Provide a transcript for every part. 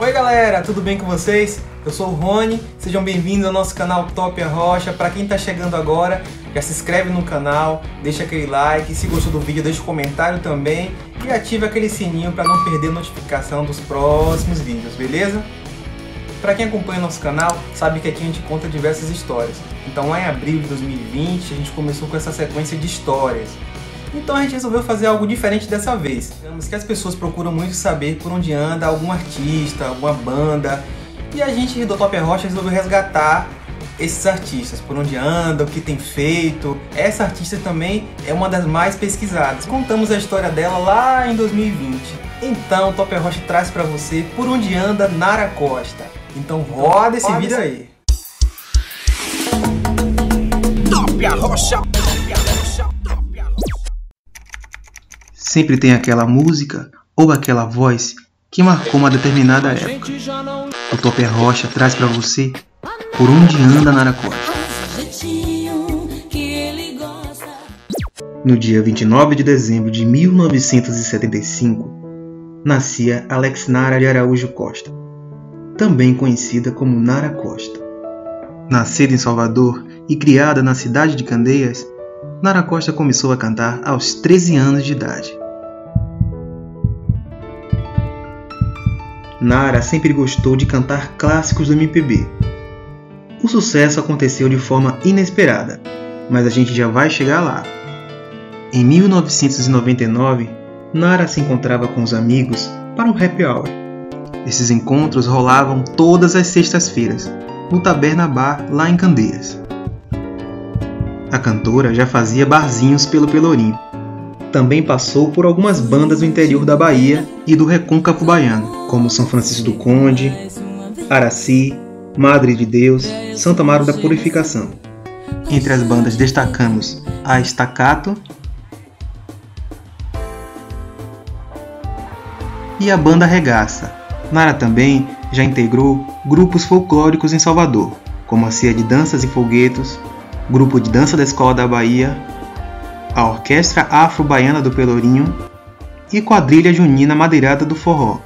Oi galera, tudo bem com vocês? Eu sou o Rony, sejam bem-vindos ao nosso canal Top a Rocha. Para quem está chegando agora, já se inscreve no canal, deixa aquele like, se gostou do vídeo deixa um comentário também e ative aquele sininho para não perder a notificação dos próximos vídeos, beleza? Para quem acompanha nosso canal, sabe que aqui a gente conta diversas histórias. Então lá em abril de 2020 a gente começou com essa sequência de histórias. Então a gente resolveu fazer algo diferente dessa vez. Sabemos que as pessoas procuram muito saber por onde anda algum artista, alguma banda. E a gente do Top Rocha resolveu resgatar esses artistas, por onde andam, o que tem feito. Essa artista também é uma das mais pesquisadas. Contamos a história dela lá em 2020. Então, o Top Rocha traz para você por onde anda Nara Costa. Então roda esse vídeo aí. Top Rocha. Sempre tem aquela música ou aquela voz que marcou uma determinada época. O Top Rocha traz para você por onde anda Nara Costa. No dia 29 de dezembro de 1975, nascia Alex Nara de Araújo Costa, também conhecida como Nara Costa. Nascida em Salvador e criada na cidade de Candeias, Nara Costa começou a cantar aos 13 anos de idade. Nara sempre gostou de cantar clássicos do MPB. O sucesso aconteceu de forma inesperada, mas a gente já vai chegar lá. Em 1999, Nara se encontrava com os amigos para um happy hour. Esses encontros rolavam todas as sextas-feiras, no Taberna Bar lá em Candeias. A cantora já fazia barzinhos pelo Pelourinho também passou por algumas bandas do interior da Bahia e do recôncavo baiano, como São Francisco do Conde, Araci, Madre de Deus, Santa Mara da Purificação. Entre as bandas destacamos a Estacato e a banda Regaça. Nara também já integrou grupos folclóricos em Salvador, como a Cia de Danças e Folguetos, Grupo de Dança da Escola da Bahia a Orquestra Afro-Baiana do Pelourinho e Quadrilha Junina Madeirada do Forró.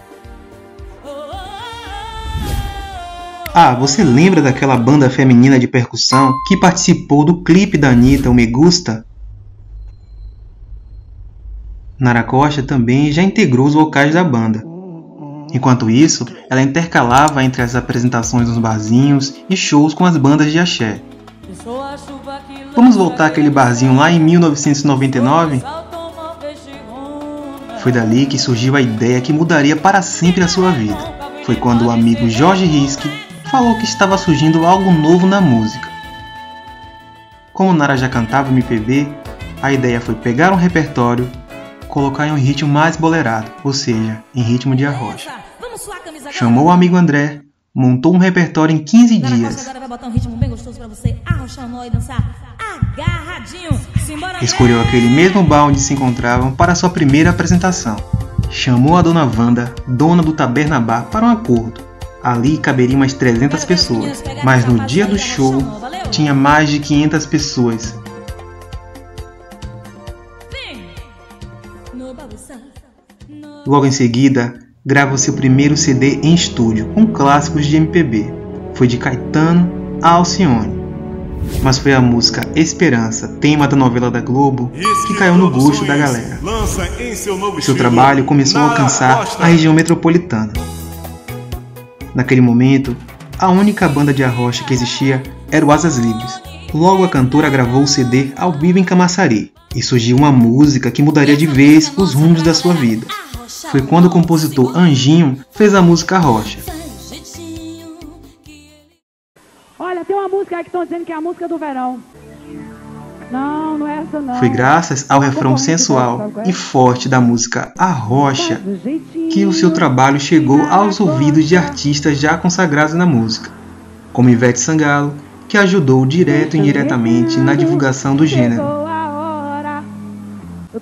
Ah, você lembra daquela banda feminina de percussão que participou do clipe da Anitta, o Me Gusta? Nara Costa também já integrou os vocais da banda. Enquanto isso, ela intercalava entre as apresentações nos barzinhos e shows com as bandas de axé. Vamos voltar aquele barzinho lá em 1999? Foi dali que surgiu a ideia que mudaria para sempre a sua vida. Foi quando o amigo Jorge Risque falou que estava surgindo algo novo na música. Como Nara já cantava MPB, a ideia foi pegar um repertório, colocar em um ritmo mais bolerado, ou seja, em ritmo de arrocha. Chamou o amigo André, montou um repertório em 15 dias. Agora vai botar um ritmo bem gostoso para você arrochar e dançar agarradinho. Simbora, Escolheu aquele mesmo bar onde se encontravam para sua primeira apresentação. Chamou a dona Wanda, dona do Taberna Bar, para um acordo. Ali caberiam umas 300 pessoas, mas no dia do show tinha mais de 500 pessoas. Logo em seguida, grava seu primeiro CD em estúdio com clássicos de MPB. Foi de Caetano a Alcione mas foi a música Esperança, tema da novela da Globo, que caiu no gosto da galera. Seu trabalho começou a alcançar a região metropolitana. Naquele momento, a única banda de arrocha que existia era o Asas Livres. Logo a cantora gravou o CD ao vivo em Camaçari e surgiu uma música que mudaria de vez os rumos da sua vida. Foi quando o compositor Anjinho fez a música Rocha. tem uma música aí que estão dizendo que é a música do verão. Não, não é essa não. Foi graças ao refrão sensual e forte da música A Rocha que o seu trabalho chegou aos ouvidos de artistas já consagrados na música, como Ivete Sangalo, que ajudou direto e indiretamente na divulgação do gênero.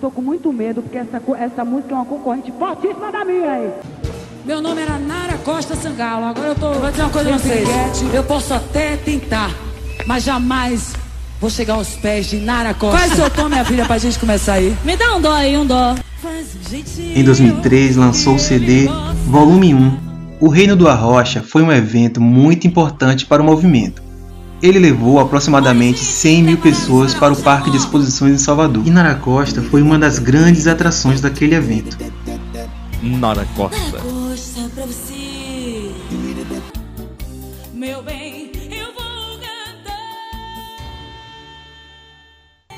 Eu tô com muito medo porque essa, essa música é uma concorrente fortíssima da minha aí. Meu nome era Nara Costa Sangalo. Agora eu tô. Eu vou dizer uma coisa pra vocês. Eu posso até tentar, mas jamais vou chegar aos pés de Nara Costa. Faz seu tom, minha filha, pra gente começar aí. Me dá um dó aí, um dó. Em 2003 lançou o CD Volume 1 O Reino do Arrocha foi um evento muito importante para o movimento. Ele levou aproximadamente 100 mil pessoas para o Parque de Exposições em Salvador. E Nara Costa foi uma das grandes atrações daquele evento. Nara Costa.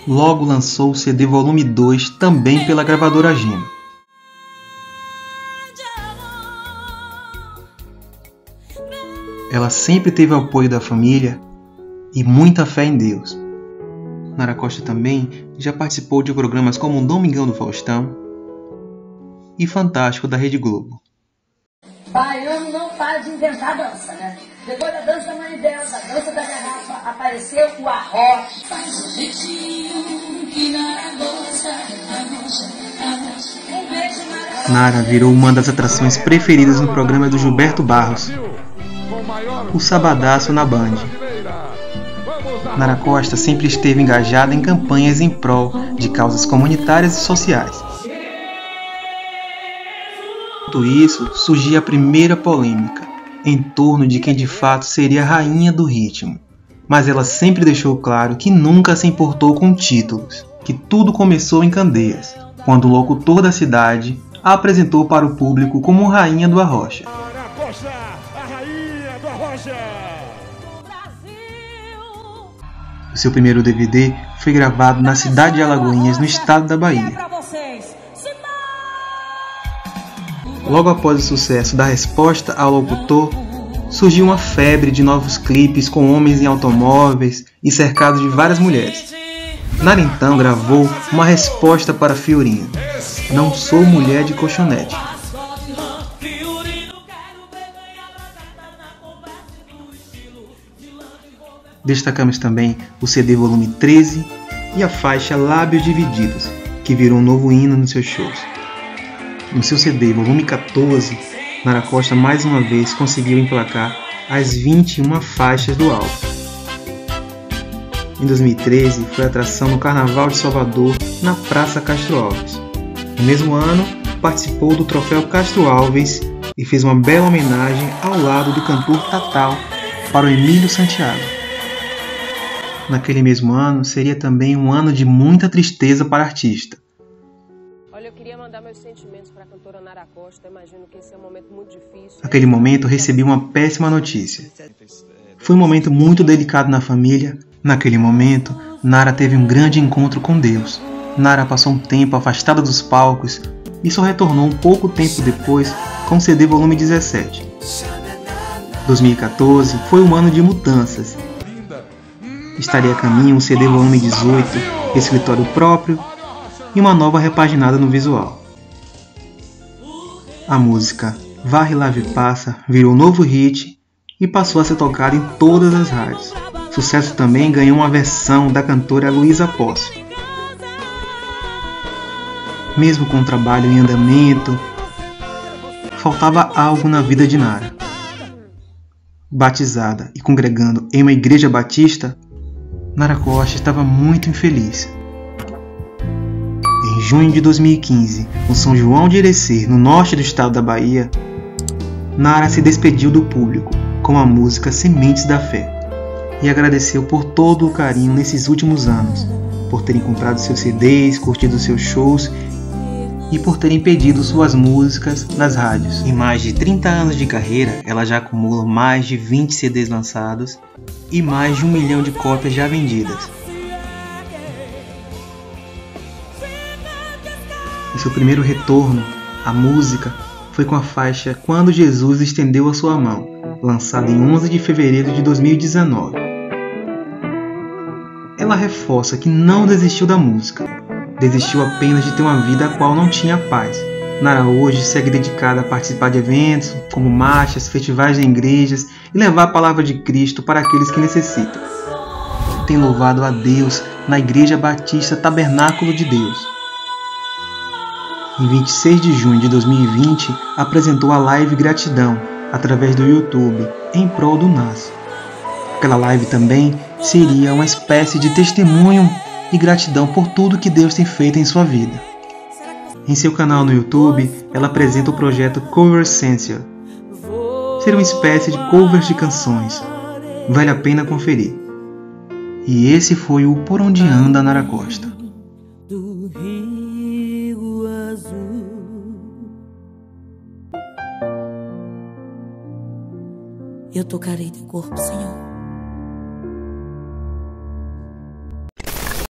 Logo lançou o CD Volume 2 também pela gravadora Gema. Ela sempre teve o apoio da família e muita fé em Deus. Nara Costa também já participou de programas como Domingão do Faustão e Fantástico da Rede Globo. Baiano não para de inventar dança, né? Depois da dança da manivela, a dança da garrafa, apareceu o arroz. Nara virou uma das atrações preferidas no programa do Gilberto Barros, o Sabadaço na Band. Nara Costa sempre esteve engajada em campanhas em prol de causas comunitárias e sociais. Enquanto isso, surgia a primeira polêmica, em torno de quem de fato seria a rainha do ritmo. Mas ela sempre deixou claro que nunca se importou com títulos, que tudo começou em Candeias, quando o locutor da cidade a apresentou para o público como rainha do Arrocha. O seu primeiro DVD foi gravado na cidade de Alagoinhas, no estado da Bahia. Logo após o sucesso da resposta ao locutor, surgiu uma febre de novos clipes com homens em automóveis e cercados de várias mulheres. Nara então gravou uma resposta para Fiorinha: Não sou mulher de colchonete. Destacamos também o CD volume 13 e a faixa Lábios Divididos, que virou um novo hino nos seus shows. No seu CD volume 14, Nara Costa mais uma vez conseguiu emplacar as 21 faixas do álbum. Em 2013, foi atração no Carnaval de Salvador, na Praça Castro Alves. No mesmo ano, participou do Troféu Castro Alves e fez uma bela homenagem ao lado do cantor Tatal para o Emílio Santiago naquele mesmo ano seria também um ano de muita tristeza para a artista. Olha, eu queria mandar meus sentimentos para a cantora Nara Costa. Imagino que esse é um momento muito difícil. Naquele momento recebi uma péssima notícia. Foi um momento muito delicado na família. Naquele momento, Nara teve um grande encontro com Deus. Nara passou um tempo afastada dos palcos e só retornou um pouco tempo depois com CD volume 17. 2014 foi um ano de mudanças estaria a caminho um CD volume 18, escritório próprio e uma nova repaginada no visual. A música Varre Lave Passa virou novo hit e passou a ser tocada em todas as rádios. Sucesso também ganhou uma versão da cantora Luísa Posse. Mesmo com o trabalho em andamento, faltava algo na vida de Nara. Batizada e congregando em uma igreja batista, Nara Costa estava muito infeliz. Em junho de 2015, no São João de Irecê, no norte do estado da Bahia, Nara se despediu do público com a música Sementes da Fé e agradeceu por todo o carinho nesses últimos anos, por terem comprado seus CDs, curtido seus shows e por terem pedido suas músicas nas rádios. Em mais de 30 anos de carreira, ela já acumula mais de 20 CDs lançados e mais de um milhão de cópias já vendidas. Em seu primeiro retorno, a música foi com a faixa Quando Jesus Estendeu a Sua Mão, lançada em 11 de fevereiro de 2019. Ela reforça que não desistiu da música, desistiu apenas de ter uma vida a qual não tinha paz. Nara hoje segue dedicada a participar de eventos como marchas, festivais em igrejas e levar a palavra de Cristo para aqueles que necessitam. Tem louvado a Deus na Igreja Batista Tabernáculo de Deus. Em 26 de junho de 2020, apresentou a live Gratidão através do YouTube em prol do NAS. Aquela live também seria uma espécie de testemunho e gratidão por tudo que Deus tem feito em sua vida. Em seu canal no YouTube, ela apresenta o projeto Cover Essential, ser uma espécie de covers de canções. Vale a pena conferir. E esse foi o Por Onde Anda Nara Costa. Eu tocarei teu corpo, Senhor